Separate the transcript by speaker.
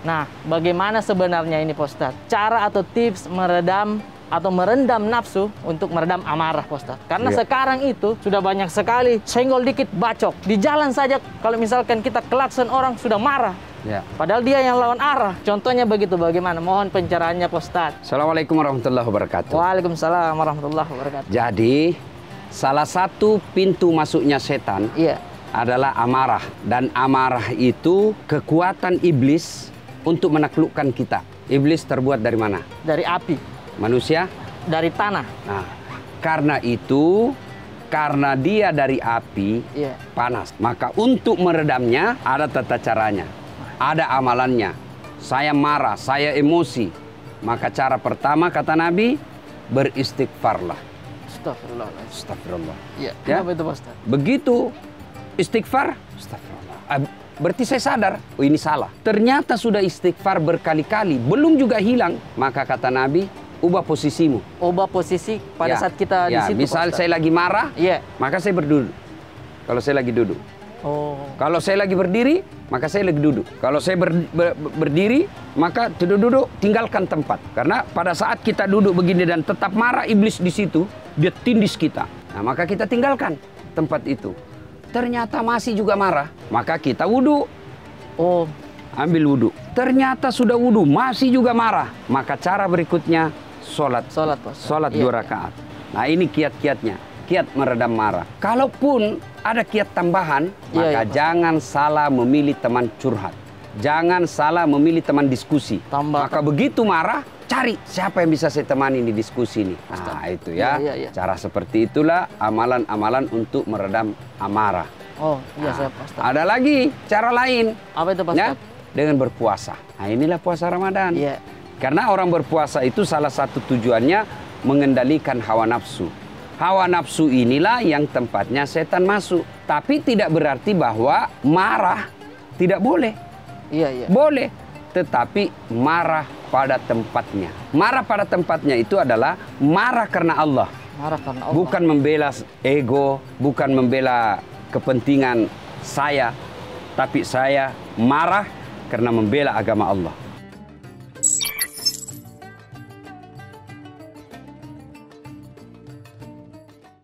Speaker 1: Nah, bagaimana sebenarnya ini Pak Ustadz? Cara atau tips meredam atau merendam nafsu untuk meredam amarah Pak Ustadz. Karena
Speaker 2: Iya.
Speaker 1: sekarang itu sudah banyak sekali senggol dikit bacok. Di jalan saja kalau misalkan kita klakson orang sudah marah.
Speaker 2: Ya.
Speaker 1: Padahal dia yang lawan arah. Contohnya begitu bagaimana? Mohon pencerahannya Pak Ustadz.
Speaker 2: Assalamualaikum warahmatullahi wabarakatuh.
Speaker 1: Waalaikumsalam warahmatullahi wabarakatuh.
Speaker 2: Jadi, salah satu pintu masuknya setan
Speaker 1: Iya.
Speaker 2: adalah amarah. Dan amarah itu kekuatan iblis untuk menaklukkan kita. Iblis terbuat dari mana?
Speaker 1: Dari api,
Speaker 2: Manusia?
Speaker 1: dari tanah.
Speaker 2: Nah, karena itu, karena dia dari api,
Speaker 1: Iya.
Speaker 2: panas. Maka untuk meredamnya ada tata caranya. Ada amalannya. Saya marah, saya emosi. Maka cara pertama kata Nabi, beristighfarlah.
Speaker 1: Astagfirullahaladzim.
Speaker 2: Astagfirullah.
Speaker 1: Iya.
Speaker 2: Ya.
Speaker 1: Kenapa itu Pak?
Speaker 2: Begitu istighfar, astagfirullah. Berarti saya sadar, oh ini salah. Ternyata sudah istighfar berkali-kali, belum juga hilang. Maka kata Nabi, ubah posisimu.
Speaker 1: Ubah posisi pada
Speaker 2: Ya,
Speaker 1: saat kita di
Speaker 2: ya,
Speaker 1: situ. Pak
Speaker 2: Misal saya lagi marah,
Speaker 1: Iya.
Speaker 2: maka saya berduduk. Kalau saya lagi duduk.
Speaker 1: Oh.
Speaker 2: Kalau saya lagi berdiri, maka saya lagi duduk. Kalau saya ber- ber- berdiri, maka duduk-duduk tinggalkan tempat. Karena pada saat kita duduk begini dan tetap marah iblis di situ, dia tindis kita. Nah, maka kita tinggalkan tempat itu. Ternyata masih juga marah, maka kita wudhu,
Speaker 1: Oh.
Speaker 2: ambil wudhu. Ternyata sudah wudhu, masih juga marah. Maka cara berikutnya, sholat.
Speaker 1: Sholat Pak.
Speaker 2: Sholat
Speaker 1: Iya,
Speaker 2: dua
Speaker 1: iya.
Speaker 2: rakaat. Nah ini kiat-kiatnya, kiat meredam marah. Kalaupun ada kiat tambahan,
Speaker 1: Iya,
Speaker 2: maka
Speaker 1: iya,
Speaker 2: jangan salah memilih teman curhat. Jangan salah memilih teman diskusi.
Speaker 1: Tambah.
Speaker 2: Maka begitu marah, cari siapa yang bisa saya temani di diskusi ini. Nah itu ya,
Speaker 1: Iya, iya, iya.
Speaker 2: cara seperti itulah amalan-amalan untuk meredam amarah.
Speaker 1: Oh, iya
Speaker 2: Nah,
Speaker 1: saya Ustadz.
Speaker 2: Ada lagi cara lain,
Speaker 1: Apa itu Pak
Speaker 2: ya, dengan berpuasa. Nah inilah puasa Ramadan.
Speaker 1: Iya.
Speaker 2: Karena orang berpuasa itu salah satu tujuannya mengendalikan hawa nafsu. Hawa nafsu inilah yang tempatnya setan masuk. Tapi tidak berarti bahwa marah tidak boleh.
Speaker 1: Iya, iya.
Speaker 2: Boleh, tetapi marah pada tempatnya. Marah pada tempatnya itu adalah marah karena Allah.
Speaker 1: Marah karena Allah.
Speaker 2: Bukan membela ego, bukan membela kepentingan saya, tapi saya marah karena membela agama Allah.